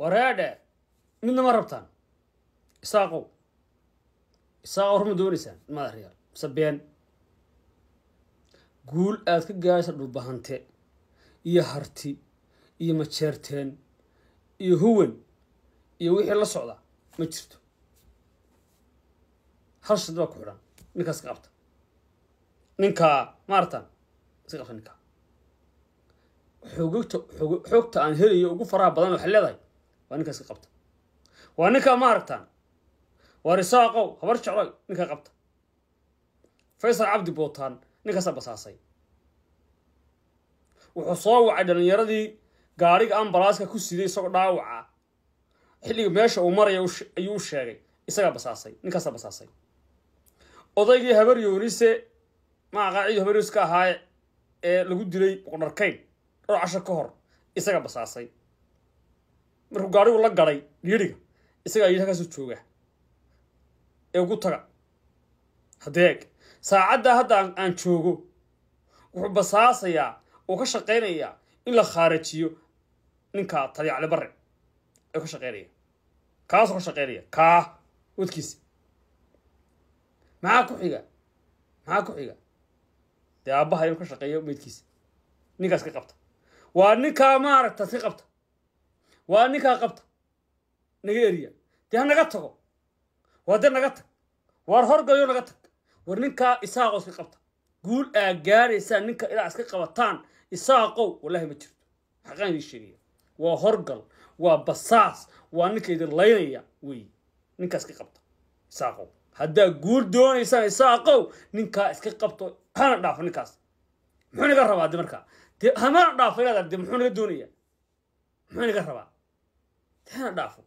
wareedhe midna ma rabtaan? Isaaqow. Isaaqow horma doonaysaan madaxyaal mise been guul aad ka gaaraysa dhulbahante iyo harti iyo majeerteen iyo huwan iyo wixii la socda ma jirto. Hal shid baa ku xidhan ninkaas ka qabta. Ninkaa maaratan iska qabta ninkaa xoogagta xoog xoogta aan helayo ugu faraha badan waxay leedahay waa ninkaas ka qabta. Waa ninkaa ma aragtaan. Waa risaaqow habar jecloy ninkaa qabta. Faysal cabdi bootaan ninkaasaa basaasay wuxuu soo wacay dhalinyaradii gaariga ambalaaska ku siday isagoo dhaawaca. Xilliga meesha uu maraya ayuu sheegay. Isagaa basaasay ninkaasaa basaasay odaygii habar yoonise maa qaacidii habar yoonis ka ee lagu dilay boqodharkayn dhowr casho ka hor isagaa basaasay markuu gaarigu la gaday dhiiriga isagaa yidhi halkaasuu jooga. Ee ugu taga hadeeg saacaddaa hadda aan joogo wuxuu basaasayaa oo ka shaqaynayaa in la khaarajiyo ninka taliyacle bare ee ka shaqaynaya. Kaasoo ka shaqaynaya. Kaa wadkiisa maxaa ku xiga? Maxaa ku xiga? Dee aabbaha inuu ka shaqeeyo meydkiisa ninkaas ka qabta. Waa ninkaa maaragta ka qabta waa ninkaa qabta. Naga eriya. Dee ha naga tago. Waa dee naga tag. Waar horgayo naga tag. War ninkaa isaaqoo iska qabta. Guul aa gaaraysaan ninka ilaa iska qabataan. Isaaqow wallahi ma jirto. Xaqaan idin sheegaya. Waa horgal waa basaas waa ninka idin laynaya wey. Ninkaa iska qabta. Isaaqow haddaa guul doonaysaan isaaqow ninkaa iska qabto hana dhaafo ninkaas. Muxuu naga rabaa de markaa? Dee hamana dhaafo inaad de muxuu naga doonaya muxuu naga rabaa de hana dhaafo